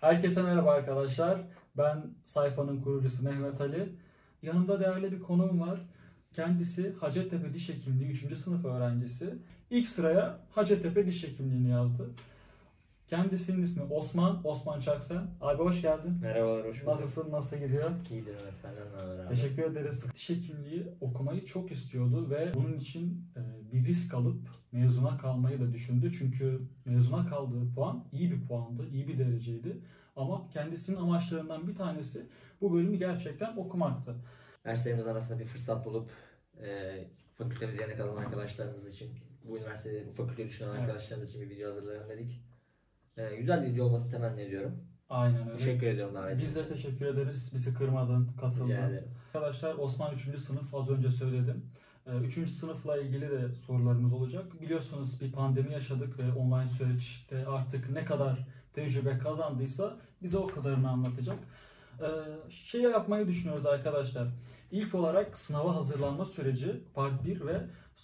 Herkese merhaba arkadaşlar. Ben sayfanın kurucusu Mehmet Ali. Yanımda değerli bir konuğum var. Kendisi Hacettepe Diş Hekimliği 3. sınıf öğrencisi. İlk sıraya Hacettepe Diş Hekimliği'ni yazdı. Kendisinin ismi Osman, Osman Çaksen. Abi hoş geldin. Merhabalar, hoş bulduk. Nasılsın, nasıl gidiyor? İyidir Ömer, senden ne haber abi? Teşekkür ederiz. Diş hekimliği okumayı çok istiyordu ve bunun için e, bir risk alıp mezuna kalmayı da düşündü. Çünkü mezuna kaldığı puan iyi bir puandı, iyi bir dereceydi. Ama kendisinin amaçlarından bir tanesi bu bölümü gerçekten okumaktı. Derslerimiz arasında bir fırsat bulup e, fakültemiz yerine kazanan arkadaşlarımız için, bu üniversitede bu fakülteyi düşünen Evet. arkadaşlarımız için bir video hazırlayalım dedik. E, güzel bir video olması temenni ediyorum. Aynen öyle. Teşekkür ediyorum davetiniz Biz de için. teşekkür ederiz. Bizi kırmadın, katıldın. Arkadaşlar Osman 3. sınıf az önce söyledim. 3. sınıfla ilgili de sorularımız olacak. Biliyorsunuz bir pandemi yaşadık ve online süreçte artık ne kadar tecrübe kazandıysa bize o kadarını anlatacak. Ee, Şey yapmayı düşünüyoruz arkadaşlar. İlk olarak sınava hazırlanma süreci part 1 ve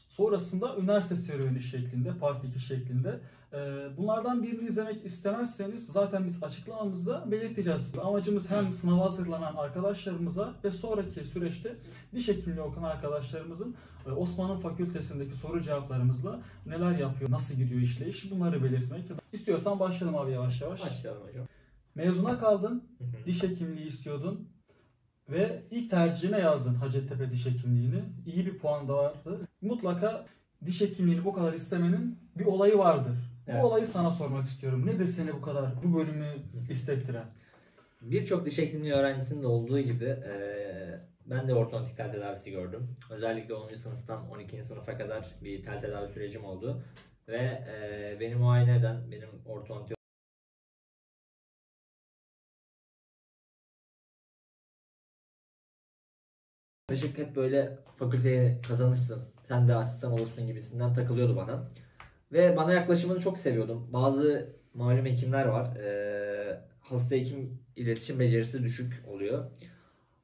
sonrasında üniversite serüveni şeklinde part 2 şeklinde. Ee, Bunlardan birini izlemek istemezseniz zaten biz açıklamamızda belirteceğiz. Amacımız hem sınava hazırlanan arkadaşlarımıza ve sonraki süreçte diş hekimliği okuyan arkadaşlarımızın e, Osmanlı Fakültesindeki soru cevaplarımızla neler yapıyor, nasıl gidiyor işleyiş bunları belirtmek. İstiyorsan başlayalım abi yavaş yavaş. Başlayalım hocam. Mezuna kaldın, diş hekimliği istiyordun ve ilk tercihine yazdın Hacettepe diş hekimliğini. İyi bir puan da vardı. Mutlaka diş hekimliğini bu kadar istemenin bir olayı vardır. Evet. Bu olayı sana sormak istiyorum. Nedir seni bu kadar bu bölümü istektiren? Birçok diş hekimliği öğrencisinin de olduğu gibi e, ben de ortodontik tel tedavisi gördüm. Özellikle 10. sınıftan 12. sınıfa kadar bir tel tedavi sürecim oldu. Ve e, beni muayene eden, benim ortodonti Yaklaşık hep böyle fakülteye kazanırsın, sen de asistan olursun gibisinden takılıyordu bana. Ve bana yaklaşımını çok seviyordum. Bazı malum hekimler var. Ee, hasta hekim iletişim becerisi düşük oluyor.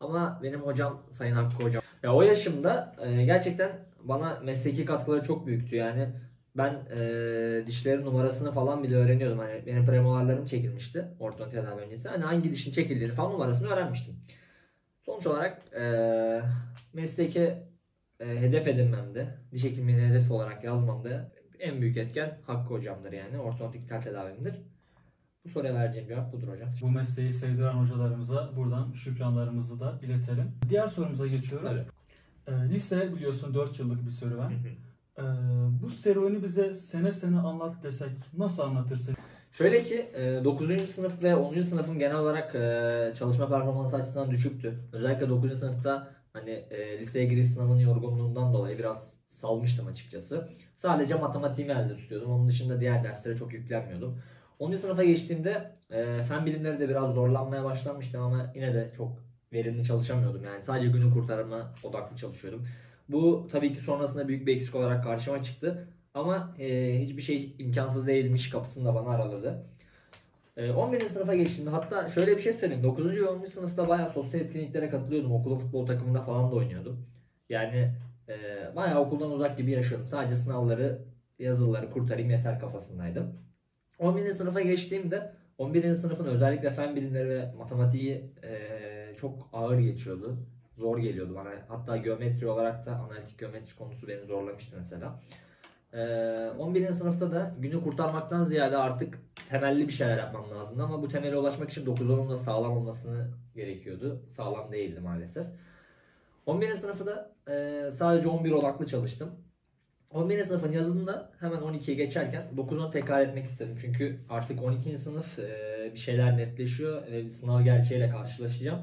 Ama benim hocam Sayın Hakkı hocam. Ya o yaşımda e, gerçekten bana mesleki katkıları çok büyüktü. Yani ben e, dişlerin numarasını falan bile öğreniyordum. Hani benim premolarlarım çekilmişti ortodonti tedavi öncesi. Hani hangi dişin çekildiğini falan numarasını öğrenmiştim. Sonuç olarak e, mesleki e, hedef edinmemde, diş hekimliğini hedef olarak yazmamda en büyük etken Hakkı hocamdır yani. Ortodontik tel tedavimdir. Bu soruya vereceğim cevap budur hocam. Bu mesleği sevdiren hocalarımıza buradan şükranlarımızı da iletelim. Diğer sorumuza geçiyorum. Tabii. Ee, lise biliyorsun 4 yıllık bir serüven. hı. Ee, bu serüveni bize sene sene anlat desek nasıl anlatırsın? Şöyle ki 9. sınıf ve 10. sınıfın genel olarak e, çalışma performansı açısından düşüktü. Özellikle 9. sınıfta hani e, liseye giriş sınavının yorgunluğundan dolayı biraz salmıştım açıkçası. Sadece matematiğimi elde tutuyordum. Onun dışında diğer derslere çok yüklenmiyordum. 10. sınıfa geçtiğimde e, fen bilimleri de biraz zorlanmaya başlamıştım ama yine de çok verimli çalışamıyordum. Yani sadece günün kurtarıma odaklı çalışıyordum. Bu tabii ki sonrasında büyük bir eksik olarak karşıma çıktı. Ama e, hiçbir şey imkansız değilmiş kapısını da bana araladı. E, 11. sınıfa geçtiğimde hatta şöyle bir şey söyleyeyim. 9. ve 10. sınıfta bayağı sosyal etkinliklere katılıyordum. Okulun futbol takımında falan da oynuyordum. Yani e, bayağı okuldan uzak gibi yaşıyordum. Sadece sınavları, yazılıları kurtarayım yeter kafasındaydım. 11. sınıfa geçtiğimde 11. sınıfın özellikle fen bilimleri ve matematiği e, çok ağır geçiyordu. Zor geliyordu bana. Hatta geometri olarak da analitik geometri konusu beni zorlamıştı mesela. Ee, 11. sınıfta da günü kurtarmaktan ziyade artık temelli bir şeyler yapmam lazımdı ama bu temele ulaşmak için 9 10'un da sağlam olmasını gerekiyordu. Sağlam değildi maalesef. 11. sınıfı da e, sadece 11 odaklı çalıştım. 11. sınıfın yazında hemen 12'ye geçerken 9-10 tekrar etmek istedim. Çünkü artık 12. sınıf e, bir şeyler netleşiyor ve bir sınav gerçeğiyle karşılaşacağım.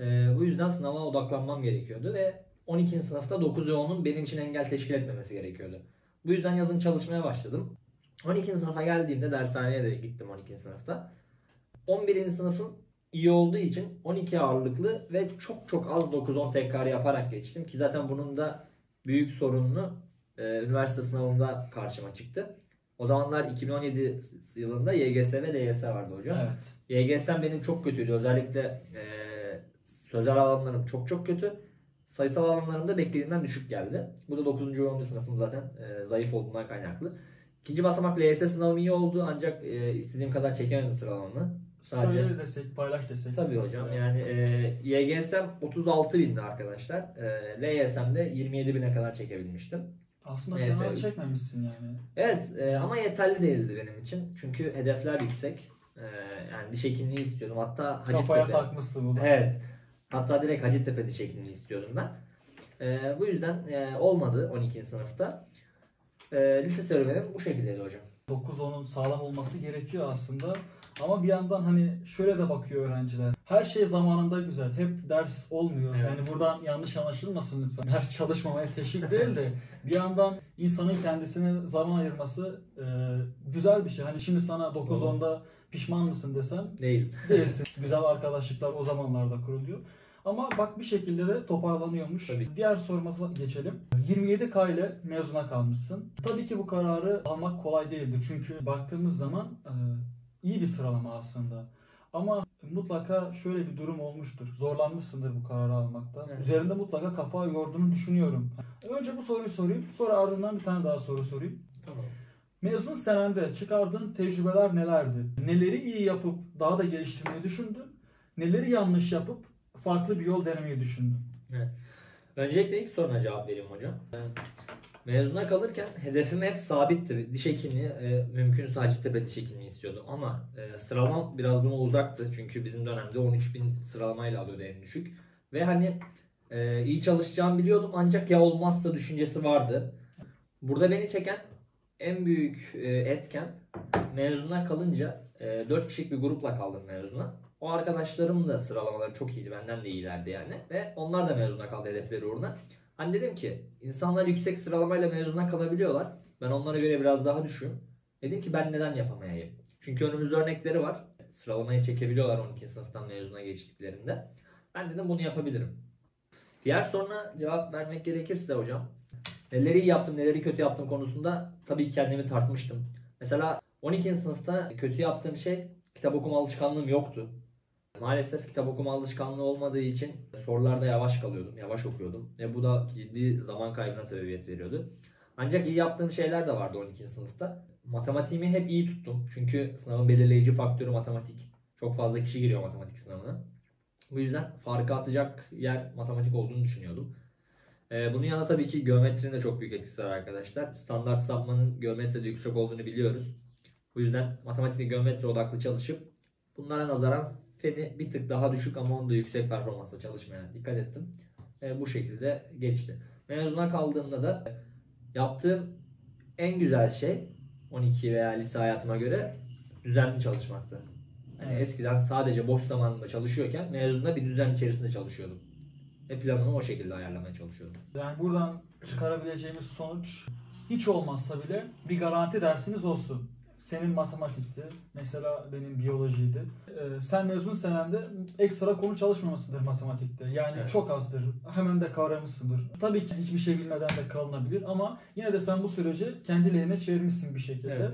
E, bu yüzden sınava odaklanmam gerekiyordu ve 12. sınıfta 9 ve 10'un benim için engel teşkil etmemesi gerekiyordu. Bu yüzden yazın çalışmaya başladım. 12. sınıfa geldiğimde dershaneye de gittim 12. sınıfta. 11. sınıfım iyi olduğu için 12 ağırlıklı ve çok çok az 9-10 tekrar yaparak geçtim. Ki zaten bunun da büyük sorununu e, üniversite sınavında karşıma çıktı. O zamanlar 2017 yılında YGS ve DYS vardı hocam. Evet. YGS'm benim çok kötüydü. Özellikle e, sözel alanlarım çok çok kötü. Sayısal alanlarımda beklediğimden düşük geldi. Bu da 9. ve 10. sınıfım zaten e, zayıf olduğundan kaynaklı. İkinci basamak LYS sınavım iyi oldu ancak e, istediğim kadar çekemedim sıralamamı. Sadece- Söyle desek, paylaş desek. Tabii hocam yani? e, YGS'm 36 bindi arkadaşlar. E, LYS'm'de 27 bine kadar çekebilmiştim. Aslında Evet, fena çekmemişsin yani. Evet e, ama yeterli değildi benim için. Çünkü hedefler yüksek. E, yani diş hekimliği istiyordum. Hatta Kafaya Hacettepe. takmışsın bunu. Evet. Hatta direkt Hacettepe diş hekimliği istiyordum ben. E, bu yüzden e, olmadı 12. sınıfta. E, lise serüvenim bu şekildeydi hocam. 9-10'un sağlam olması gerekiyor aslında. Ama bir yandan hani şöyle de bakıyor öğrenciler. Her şey zamanında güzel. Hep ders olmuyor. Evet. Yani buradan yanlış anlaşılmasın lütfen. Ders çalışmamaya teşvik değil de bir yandan insanın kendisine zaman ayırması e, güzel bir şey. Hani şimdi sana 9-10'da pişman mısın desem Değil. değilsin. güzel arkadaşlıklar o zamanlarda kuruluyor. Ama bak bir şekilde de toparlanıyormuş. Tabii. Diğer sorumuza geçelim. 27K ile mezuna kalmışsın. Tabii ki bu kararı almak kolay değildir. Çünkü baktığımız zaman e, iyi bir sıralama aslında. Ama mutlaka şöyle bir durum olmuştur. Zorlanmışsındır bu kararı almakta. Evet. Üzerinde mutlaka kafa yorduğunu düşünüyorum. Önce bu soruyu sorayım. Sonra ardından bir tane daha soru sorayım. Tamam. Mezun senende çıkardığın tecrübeler nelerdi? Neleri iyi yapıp daha da geliştirmeyi düşündün? Neleri yanlış yapıp farklı bir yol denemeyi düşündün? Öncelikle ilk soruna cevap vereyim hocam. Ee, Mezuna kalırken hedefim hep sabitti. Diş hekimliği, e, mümkünse Hacettepe diş hekimliği istiyordum. Ama e, sıralamam biraz buna uzaktı. Çünkü bizim dönemde 13.000 sıralamayla alıyordu en düşük. Ve hani e, iyi çalışacağımı biliyordum ancak ya olmazsa düşüncesi vardı. Burada beni çeken en büyük e, etken mezuna kalınca e, 4 kişilik bir grupla kaldım mezuna. O arkadaşlarım da sıralamaları çok iyiydi. Benden de iyilerdi yani. Ve onlar da mezuna kaldı hedefleri uğruna. Hani dedim ki insanlar yüksek sıralamayla mezuna kalabiliyorlar. Ben onlara göre biraz daha düşüğüm. Dedim ki ben neden yapamayayım? Çünkü önümüzde örnekleri var. Sıralamayı çekebiliyorlar 12 sınıftan mezuna geçtiklerinde. Ben dedim bunu yapabilirim. Diğer soruna cevap vermek gerekirse hocam. Neleri iyi yaptım, neleri kötü yaptım konusunda tabii kendimi tartmıştım. Mesela 12. sınıfta kötü yaptığım şey kitap okuma alışkanlığım yoktu. Maalesef kitap okuma alışkanlığı olmadığı için sorularda yavaş kalıyordum, yavaş okuyordum. Ve bu da ciddi zaman kaybına sebebiyet veriyordu. Ancak iyi yaptığım şeyler de vardı 12. sınıfta. Matematiğimi hep iyi tuttum. Çünkü sınavın belirleyici faktörü matematik. Çok fazla kişi giriyor matematik sınavına. Bu yüzden farkı atacak yer matematik olduğunu düşünüyordum. Ee, bunun yanında tabii ki geometrinin de çok büyük etkisi var arkadaşlar. Standart sapmanın geometride yüksek olduğunu biliyoruz. Bu yüzden matematik ve geometri odaklı çalışıp bunlara nazaran feni bir tık daha düşük ama onu da yüksek performansla çalışmaya dikkat ettim. Ee, bu şekilde geçti. Mezuna kaldığımda da yaptığım en güzel şey 12 veya lise hayatıma göre düzenli çalışmaktı. Yani Evet. eskiden sadece boş zamanında çalışıyorken mezunda bir düzen içerisinde çalışıyordum. Ve planımı o şekilde ayarlamaya çalışıyordum. Yani buradan çıkarabileceğimiz sonuç hiç olmazsa bile bir garanti dersiniz olsun. Senin matematikti, mesela benim biyolojiydi. Ee, sen mezun senende ekstra konu çalışmamasıdır matematikte. Yani Evet. çok azdır. Hemen de kavramışsındır. Tabii ki hiçbir şey bilmeden de kalınabilir ama yine de sen bu süreci kendi lehine çevirmişsin bir şekilde. Evet.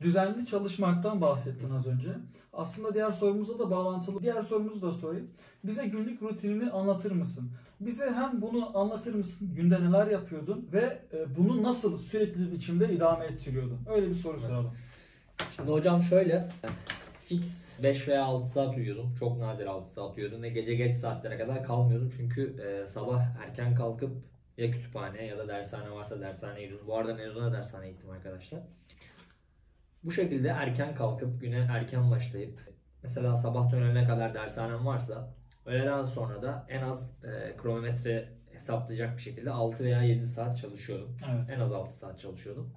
Düzenli çalışmaktan bahsettin az önce. Aslında diğer sorumuzla da bağlantılı. Diğer sorumuzu da sorayım. Bize günlük rutinini anlatır mısın? Bize hem bunu anlatır mısın? Günde neler yapıyordun ve e, bunu nasıl sürekli bir biçimde idame ettiriyordun? Öyle bir soru Evet. soralım. Şimdi hocam şöyle fix 5 veya 6 saat uyuyordum. Çok nadir 6 saat uyuyordum ve gece geç saatlere kadar kalmıyordum. Çünkü e, sabah erken kalkıp ya kütüphane ya da dershane varsa dershaneye gidiyordum. Bu arada mezuna dershaneye gittim arkadaşlar. Bu şekilde erken kalkıp güne erken başlayıp mesela sabah öğlene kadar dershanem varsa öğleden sonra da en az e, kronometre hesaplayacak bir şekilde 6 veya 7 saat çalışıyordum. Evet. En az 6 saat çalışıyordum.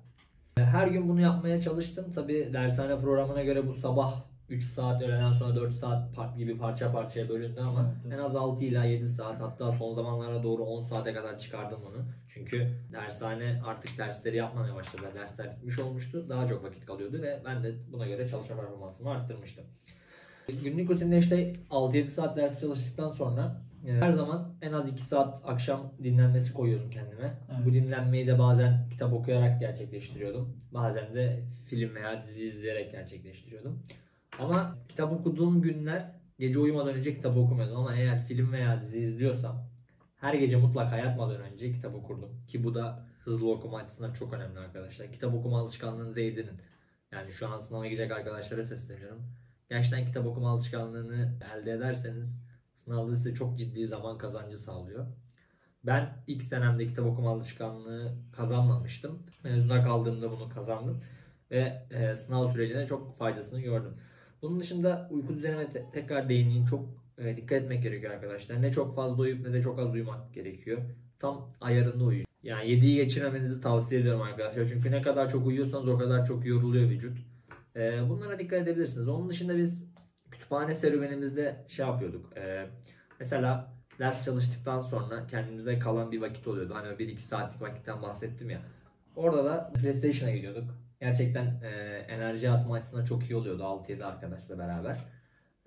Her gün bunu yapmaya çalıştım. Tabi dershane programına göre bu sabah 3 saat, öğleden sonra 4 saat par- gibi parça parçaya bölündü ama Evet, evet. en az 6 ila 7 saat hatta son zamanlara doğru 10 saate kadar çıkardım bunu. Çünkü dershane artık dersleri yapmamaya başladı. Dersler bitmiş olmuştu. Daha çok vakit kalıyordu ve ben de buna göre çalışma performansımı arttırmıştım. Günlük rutinde işte 6-7 saat ders çalıştıktan sonra e, her zaman en az 2 saat akşam dinlenmesi koyuyordum kendime. Evet. Bu dinlenmeyi de bazen kitap okuyarak gerçekleştiriyordum. Bazen de film veya dizi izleyerek gerçekleştiriyordum. Ama kitap okuduğum günler gece uyumadan önce kitap okumuyordum ama eğer film veya dizi izliyorsam her gece mutlaka yatmadan önce kitap okurdum. Ki bu da hızlı okuma açısından çok önemli arkadaşlar. Kitap okuma alışkanlığınızı edinin. Yani şu an sınava girecek arkadaşlara sesleniyorum. Gerçekten kitap okuma alışkanlığını elde ederseniz sınavda size çok ciddi zaman kazancı sağlıyor. Ben ilk senemde kitap okuma alışkanlığı kazanmamıştım. Mezuna kaldığımda bunu kazandım. Ve e, sınav sürecinde çok faydasını gördüm. Bunun dışında uyku düzenime te- tekrar değineyim. Çok e, dikkat etmek gerekiyor arkadaşlar. Ne çok fazla uyuyup ne de çok az uyumak gerekiyor. Tam ayarında uyuyun. Yani 7'yi geçirmemenizi tavsiye ediyorum arkadaşlar. Çünkü ne kadar çok uyuyorsanız o kadar çok yoruluyor vücut. E, bunlara dikkat edebilirsiniz. Onun dışında biz kütüphane serüvenimizde şey yapıyorduk. E, mesela ders çalıştıktan sonra kendimize kalan bir vakit oluyordu. Hani 1-2 saatlik vakitten bahsettim ya. Orada da PlayStation'a gidiyorduk. Gerçekten e, enerji atma açısından çok iyi oluyordu 6-7 arkadaşla beraber.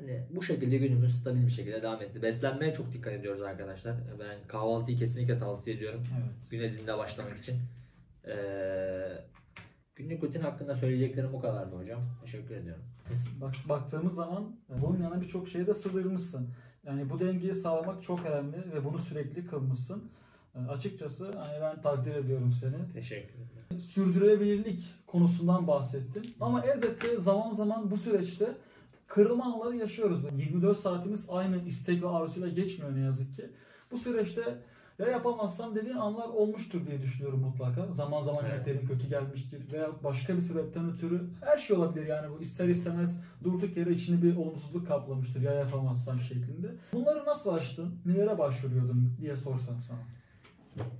Hani bu şekilde günümüz stabil bir şekilde devam etti. Beslenmeye çok dikkat ediyoruz arkadaşlar. Ben kahvaltıyı kesinlikle tavsiye ediyorum. Evet. Güne zinde başlamak için. Ee, günlük rutin hakkında söyleyeceklerim bu kadardı hocam. Teşekkür ediyorum. Bak, baktığımız zaman e, bunun yanına birçok şeyi de sığdırmışsın. Yani bu dengeyi sağlamak çok önemli ve bunu sürekli kılmışsın. E, açıkçası hani ben takdir ediyorum seni. Teşekkür ederim. Sürdürülebilirlik konusundan bahsettim. Ama elbette zaman zaman bu süreçte kırılma anları yaşıyoruz. 24 saatimiz aynı istek ve arzuyla geçmiyor ne yazık ki. Bu süreçte ya yapamazsam dediğin anlar olmuştur diye düşünüyorum mutlaka. Zaman zaman Evet. netlerin kötü gelmiştir veya başka bir sebepten ötürü her şey olabilir yani bu ister istemez durduk yere içini bir olumsuzluk kaplamıştır ya yapamazsam şeklinde. Bunları nasıl aştın? Nelere başvuruyordun diye sorsam sana.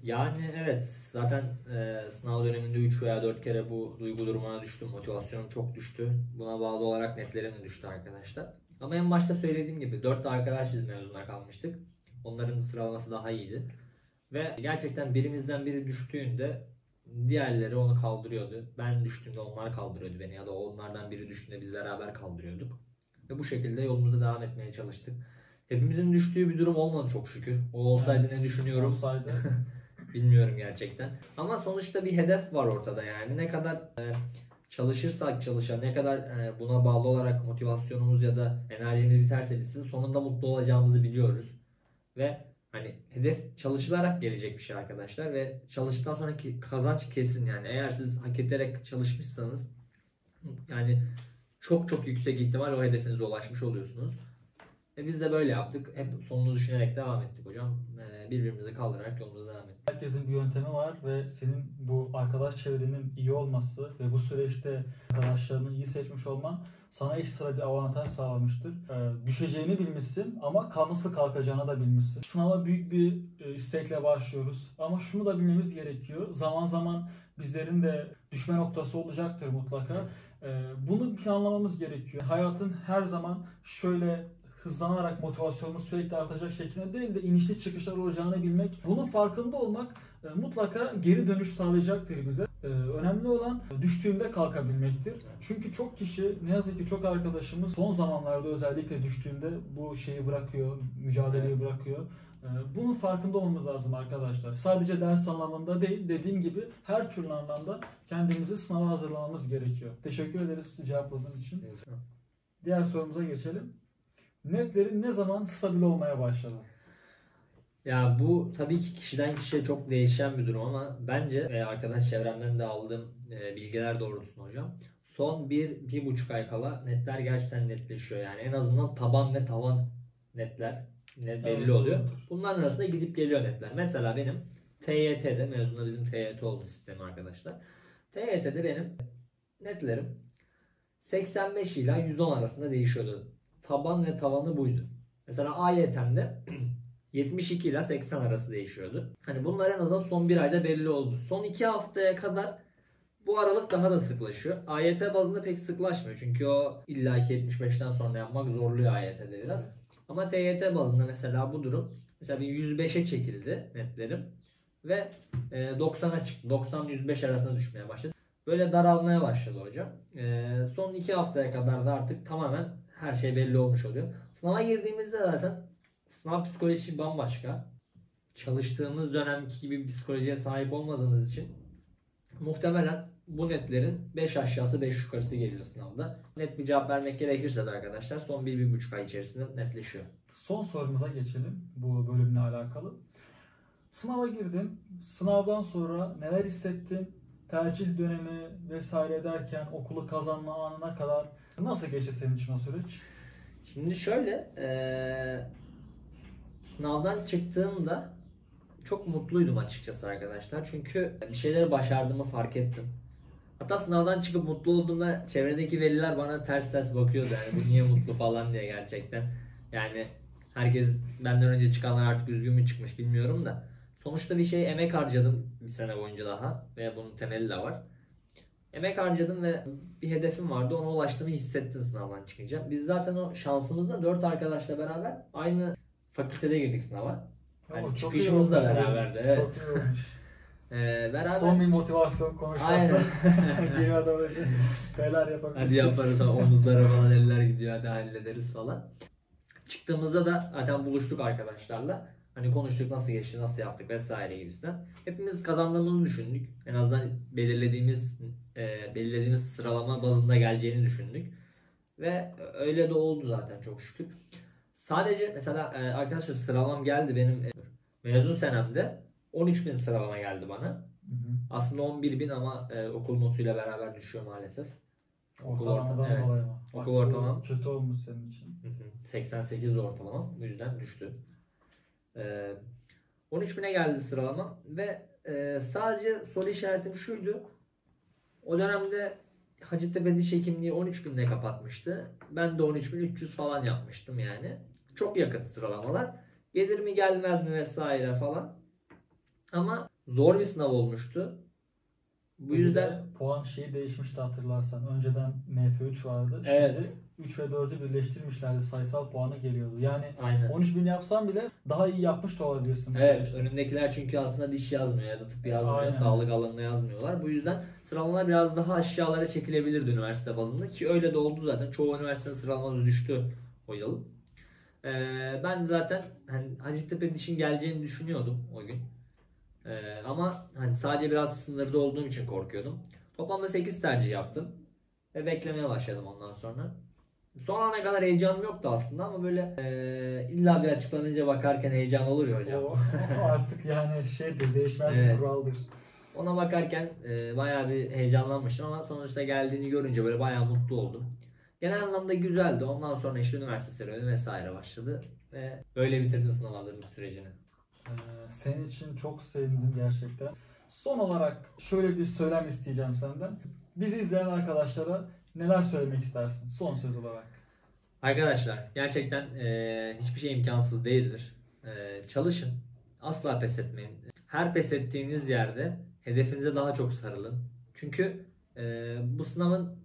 Yani evet zaten e, sınav döneminde 3 veya 4 kere bu duygu durumuna düştüm. Motivasyonum çok düştü. Buna bağlı olarak netlerim de düştü arkadaşlar. Ama en başta söylediğim gibi 4 arkadaş biz mezuna kalmıştık. Onların sıralaması daha iyiydi. Ve gerçekten birimizden biri düştüğünde diğerleri onu kaldırıyordu. Ben düştüğümde onlar kaldırıyordu beni ya da onlardan biri düştüğünde biz beraber kaldırıyorduk. Ve bu şekilde yolumuza devam etmeye çalıştık. Hepimizin düştüğü bir durum olmadı çok şükür. O olsaydı Evet. ne düşünüyorum Olsaydı. Bilmiyorum gerçekten. Ama sonuçta bir hedef var ortada yani. Ne kadar e, çalışırsak çalışa, ne kadar e, buna bağlı olarak motivasyonumuz ya da enerjimiz biterse bitsin sonunda mutlu olacağımızı biliyoruz. Ve hani hedef çalışılarak gelecek bir şey arkadaşlar ve çalıştıktan sonraki kazanç kesin yani. Eğer siz hak ederek çalışmışsanız yani çok çok yüksek ihtimal o hedefinize ulaşmış oluyorsunuz. E biz de böyle yaptık. Hep sonunu düşünerek devam ettik hocam. E, birbirimizi kaldırarak yolumuza devam ettik. Herkesin bir yöntemi var ve senin bu arkadaş çevrenin iyi olması ve bu süreçte arkadaşlarını iyi seçmiş olman sana ekstra bir avantaj sağlamıştır. Ee, düşeceğini bilmişsin ama nasıl kalkacağını da bilmişsin. Sınava büyük bir e, istekle başlıyoruz ama şunu da bilmemiz gerekiyor. Zaman zaman bizlerin de düşme noktası olacaktır mutlaka. Ee, bunu planlamamız gerekiyor. Hayatın her zaman şöyle hızlanarak motivasyonumuz sürekli artacak şeklinde değil de inişli çıkışlar olacağını bilmek, bunun farkında olmak e, mutlaka geri dönüş sağlayacaktır bize. E, önemli olan düştüğünde kalkabilmektir. Çünkü çok kişi, ne yazık ki çok arkadaşımız son zamanlarda özellikle düştüğünde bu şeyi bırakıyor, mücadeleyi bırakıyor. E, Bunun farkında olmamız lazım arkadaşlar. Sadece ders anlamında değil, dediğim gibi her türlü anlamda kendimizi sınava hazırlamamız gerekiyor. Teşekkür ederiz cevapladığın için. Diğer sorumuza geçelim. Netlerin ne zaman stabil olmaya başladı? Ya bu tabii ki kişiden kişiye çok değişen bir durum ama bence e, arkadaş çevremden de aldığım e, bilgiler doğrultusunda hocam son bir, bir buçuk ay kala netler gerçekten netleşiyor. Yani en azından taban ve tavan netler net belli Evet, oluyor. Bunların arasında gidip geliyor netler. Mesela benim TYT'de mezunda bizim TYT oldu sistemi arkadaşlar. TYT'de benim netlerim 85 ila 110 arasında değişiyordu. Taban ve tavanı buydu. Mesela AYT'mde 72 ile 80 arası değişiyordu. Hani bunlar en azından son bir ayda belli oldu. Son iki haftaya kadar bu aralık daha da sıklaşıyor. AYT bazında pek sıklaşmıyor. Çünkü o illaki 75'ten sonra yapmak zorluyor AYT'de biraz. Ama TYT bazında mesela bu durum mesela bir 105'e çekildi netlerim ve e, 90'a çıktı. 90-105 arasına düşmeye başladı. Böyle daralmaya başladı hocam. E, son iki haftaya kadar da artık tamamen her şey belli olmuş oluyor. Sınava girdiğimizde zaten sınav psikolojisi bambaşka. Çalıştığımız dönemki gibi bir psikolojiye sahip olmadığımız için muhtemelen bu netlerin 5 aşağısı 5 yukarısı geliyor sınavda. Net bir cevap vermek gerekirse de arkadaşlar son 1-1,5 ay içerisinde netleşiyor. Son sorumuza geçelim bu bölümle alakalı. Sınava girdin. Sınavdan sonra neler hissettin? Tercih dönemi vesaire derken okulu kazanma anına kadar nasıl geçti senin için o süreç? Şimdi şöyle, eee, sınavdan çıktığımda çok mutluydum açıkçası arkadaşlar. Çünkü bir şeyleri başardığımı fark ettim. Hatta sınavdan çıkıp mutlu olduğumda çevredeki veliler bana ters ters bakıyordu yani bu niye mutlu falan diye gerçekten. Yani herkes benden önce çıkanlar artık üzgün mü çıkmış bilmiyorum da. Sonuçta bir şey emek harcadım bir sene boyunca daha ve bunun temeli de var. Emek harcadım ve bir hedefim vardı. Ona ulaştığımı hissettim sınavdan çıkınca. Biz zaten o şansımızla dört arkadaşla beraber aynı fakültede girdik sınava. Çok iyi çıkışımız da beraberdi, evet. Çok iyi olmuş. Ee, beraber Son bir motivasyon konuşması. Aynen. Giriyor'da böyle neler yapabilirsiniz. Hadi yaparız ama omuzlara falan eller gidiyor hadi hallederiz falan. Çıktığımızda da zaten buluştuk arkadaşlarla. Hani konuştuk nasıl geçti, nasıl yaptık vesaire gibisinden. Hepimiz kazandığımızı düşündük. En azından belirlediğimiz e, belirlediğimiz sıralama bazında geleceğini düşündük. Ve öyle de oldu zaten çok şükür. Sadece mesela e, arkadaşlar sıralamam geldi benim e, mezun senemde 13 bin sıralama geldi bana. Hı hı. Aslında 11 bin ama e, okul notuyla beraber düşüyor maalesef. Okul Ortalamadan orta- evet. Bak, Okul ortalamam. Kötü olmuş senin için. Hı hı. 88 ortalama. Bu yüzden düştü. Ee, 13 bine geldi sıralama ve e, sadece soru işaretim şuydu. O dönemde Hacettepe Diş Hekimliği 13 binde kapatmıştı. Ben de 13.300 falan yapmıştım yani. Çok yakın sıralamalar. Gelir mi gelmez mi vesaire falan. Ama zor bir sınav olmuştu. Bu yüzden puan şeyi değişmişti hatırlarsan. Önceden MF3 vardı. Evet. Şimdi 3 ve 4'ü birleştirmişlerdi. Sayısal puanı geliyordu. Yani aynen. 13 bin yapsan bile daha iyi yapmış da olabilirsin. Evet, süreçte. önündekiler çünkü aslında diş yazmıyor ya da tıp yazmıyor, Aynen. sağlık alanında yazmıyorlar. Bu yüzden sıralamalar biraz daha aşağılara çekilebilirdi üniversite bazında ki öyle de oldu zaten. Çoğu üniversitenin sıralaması düştü o yıl. Ee, ben zaten hani Hacettepe dişin geleceğini düşünüyordum o gün. Ee, ama hani sadece biraz sınırda olduğum için korkuyordum. Toplamda 8 tercih yaptım ve beklemeye başladım ondan sonra. Son ana kadar heyecanım yoktu aslında ama böyle e, illa bir açıklanınca bakarken heyecan olur ya hocam. O, o artık yani şeydir, değişmez Evet. bir kuraldır. Ona bakarken e, bayağı bir heyecanlanmıştım ama sonuçta geldiğini görünce böyle bayağı mutlu oldum. Genel anlamda güzeldi. Ondan sonra işte üniversite serüveni vesaire başladı ve böyle bitirdim sınav hazırlık sürecini. Ee, senin için çok sevindim gerçekten. Son olarak şöyle bir söylem isteyeceğim senden. Bizi izleyen arkadaşlara neler söylemek istersin son söz olarak? Arkadaşlar gerçekten e, hiçbir şey imkansız değildir. E, çalışın. Asla pes etmeyin. Her pes ettiğiniz yerde hedefinize daha çok sarılın. Çünkü e, bu sınavın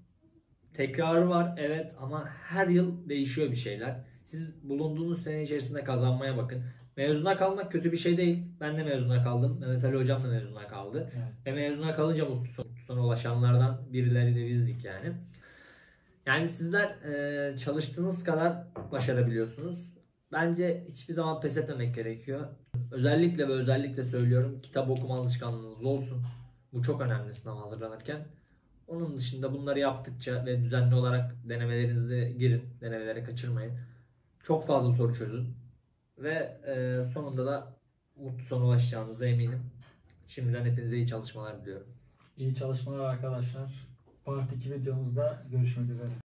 tekrarı var evet ama her yıl değişiyor bir şeyler. Siz bulunduğunuz sene içerisinde kazanmaya bakın. Mezuna kalmak kötü bir şey değil. Ben de mezuna kaldım. Mehmet Ali hocam da mezuna kaldı. Evet. Ve mezuna kalınca mutlu son- mutlu sona ulaşanlardan birileri de bizdik yani. Yani sizler e, çalıştığınız kadar başarabiliyorsunuz. Bence hiçbir zaman pes etmemek gerekiyor. Özellikle ve özellikle söylüyorum kitap okuma alışkanlığınız olsun. Bu çok önemli sınav hazırlanırken. Onun dışında bunları yaptıkça ve düzenli olarak denemelerinize girin. Denemelere kaçırmayın. Çok fazla soru çözün. Ve e, sonunda da mutlu sona ulaşacağınıza eminim. Şimdiden hepinize iyi çalışmalar diliyorum. İyi çalışmalar arkadaşlar. Part 2 videomuzda görüşmek üzere.